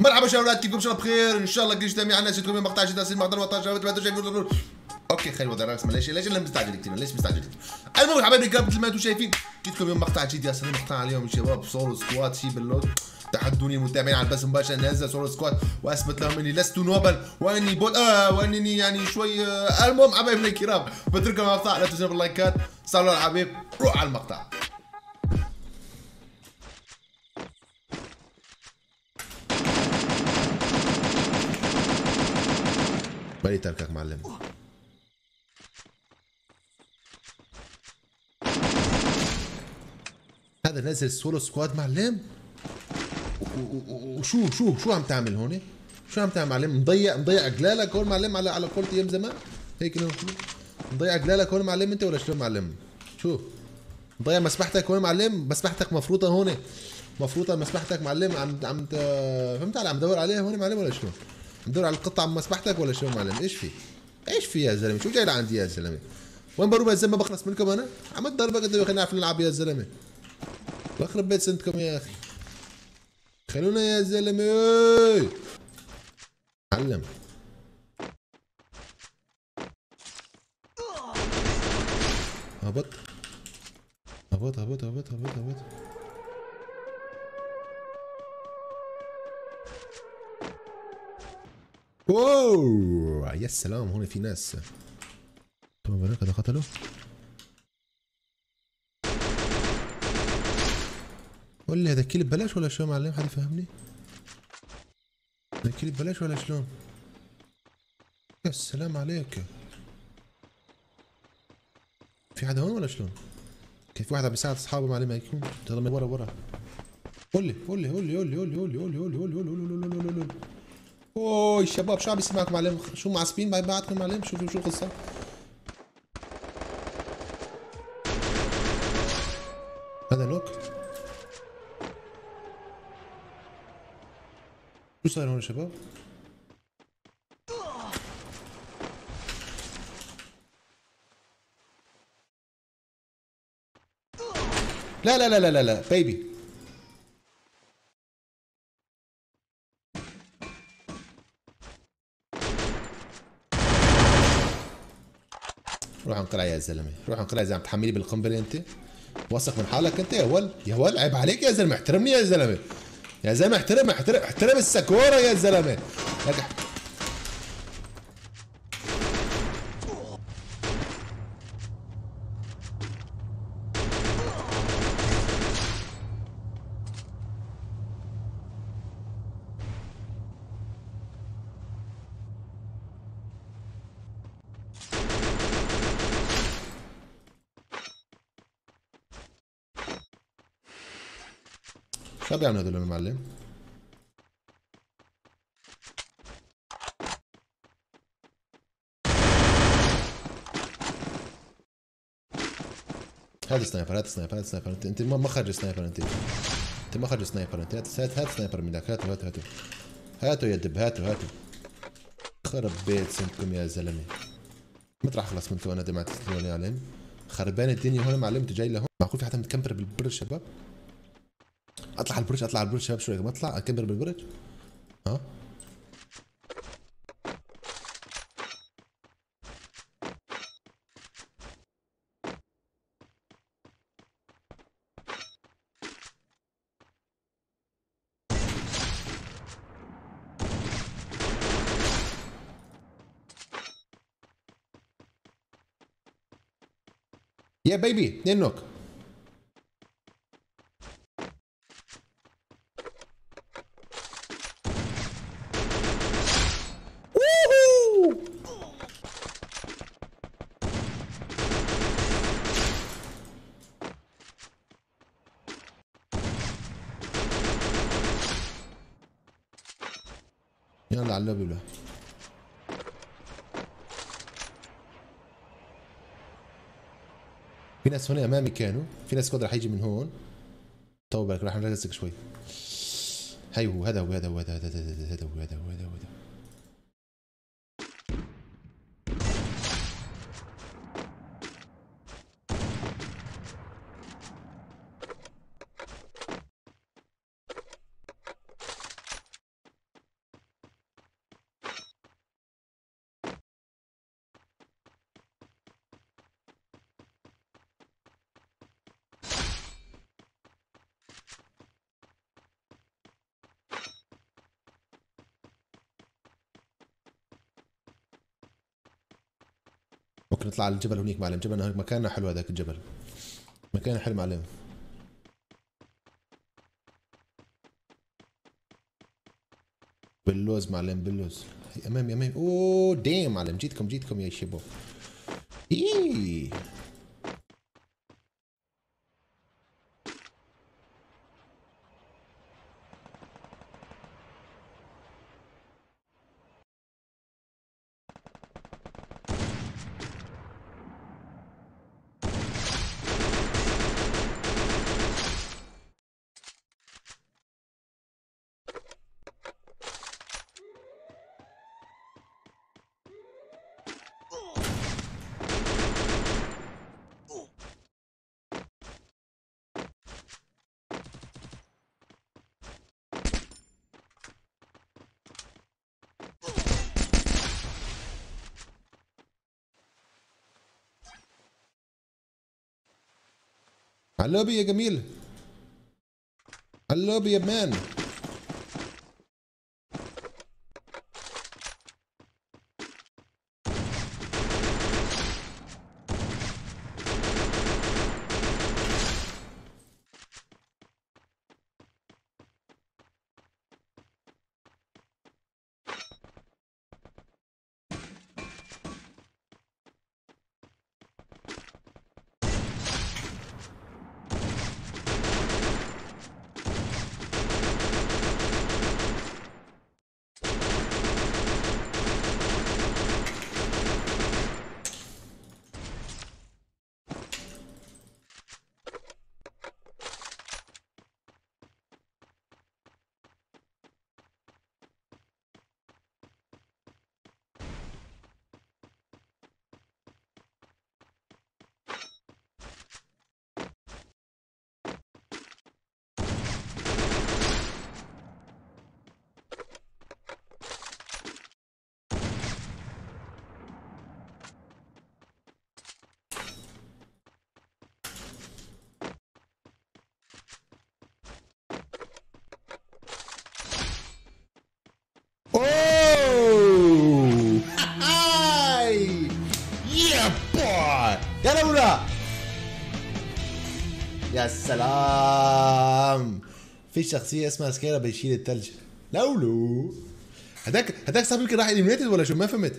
مرحبا شباب أولاد كيفكم؟ الله بخير. إن شاء الله كل جميع الناس من مقطع جدا مقطع مقطع شباب تبعتوا شايفين أوكي خلي وضع. راسنا ليش ليش أنا مستعجل كثير ليش مستعجل؟ كثير المهم حبايبي الكرام مثل ما أنتم شايفين جيتكم اليوم مقطع جديد يا سلام. مقطع اليوم شباب سولو سكواد شي باللود. تحدوني المتابعين على البث المباشر اني سولو سكواد وأثبت لهم إني لست نوبل وإني بول آه وانني يعني شوي آه المهم حبايبنا الكرام بترككم المقطع. لا تنسوا باللايكات. صلوا على الحبيب. روح على المقطع. بالي تركك معلم هذا نزل سولو سكواد معلم وشو شو شو عم تعمل هون؟ شو عم تعمل معلم؟ مضيع مضيع قلالك هون معلم على على قولة أيام زمان؟ هيك مضيع قلالك هون معلم أنت ولا شلون معلم؟ شو؟ مضيع مسبحتك هون معلم؟ مسبحتك مفروطة هون مفروطة مسبحتك معلم عم عم فهمت علي عم تدور عليها هون معلم ولا شلون؟ ندور على القطعة من مسبحتك ولا شو معلم إيش في؟ إيش في يا زلمة؟ شو جاي لعندي يا زلمة؟ وين بروح يا زلمة بخلص منكم أنا؟ عم تضربك انت خلينا نعرف نلعب يا زلمة بخرب بيت سنتكم يا أخي خلونا يا زلمة علم هبط هبط هبط هبط هبط هبط اوه يا سلام هون في ناس طبعا بالك هذا قتله لي هذا كيل ببلاش ولا شو معلم حد يفهمني هذا كيل ببلاش ولا شلون يا سلام عليك في حدا هون ولا شلون في واحد عم بيساعد اصحابه معلم يكون تضل ورا ورا قول لي قول لي قول لي قول لي قول لي قول لي قول لي قول لي قول لي قول لي أوه الشباب عم سمعكم عليهم. شو معصبين؟ بعتكم عليهم؟ شوفوا شو القصة. هذا لوك. شو صار هون شباب؟ لا لا لا لا لا بيبي روح انقلع يا زلمة. روح انقلع إذا عم تحملي بالقنبلة أنت. واثق من حالك أنت. يا ول يا ول عيب عليك يا زلمة. احترمني يا زلمة. يا زلمة احترم احترم احترم السكورة يا زلمة. شو بيعملوا هدول المعلم؟ هذا sniper هذا sniper هذا sniper. انت ما خرج sniper انت. انت ما خرج sniper انت. هات هات sniper من هاتوا هاتوا هاتوا هاتوا يا دب هاتوا هاتوا خرب بيت سنتكم يا زلمة. متى راح اخلص منكم أنا دمعت تسلوني عليهم خربان الدنيا هون معلم انت جاي لهون. معقول في حدا متكمبر بالبر شباب؟ أطلع على البرج أطلع على البرج شباب شوي ما أطلع أكبر بالبرج ها؟ يا بيبي اثنين نوك يلا على اللوبي بقى. في ناس هون امامي كانوا في ناس كود رح يجي من هون. بالك رح نركزك شوي. هاي هو هذا هو هذا هو هذا هذا هذا هذا هو هذا هو هذا هو. نطلع على الجبل هنيك معلم. جبل هناك مكاننا حلو هذاك الجبل. مكان حلو معلم. باللوز معلم باللوز أمامي أمامي. أوه ديم معلم. جيتكم جيتكم يا شباب. إيه. اللوبي يا جميل اللوبي يا مان اوه هاي يا يلا لولا يا سلام. في شخصية اسمها سكيرا بيشيل الثلج لولو. هداك هداك صاحبي يمكن راح اليمينيتد ولا شو؟ ما فهمت.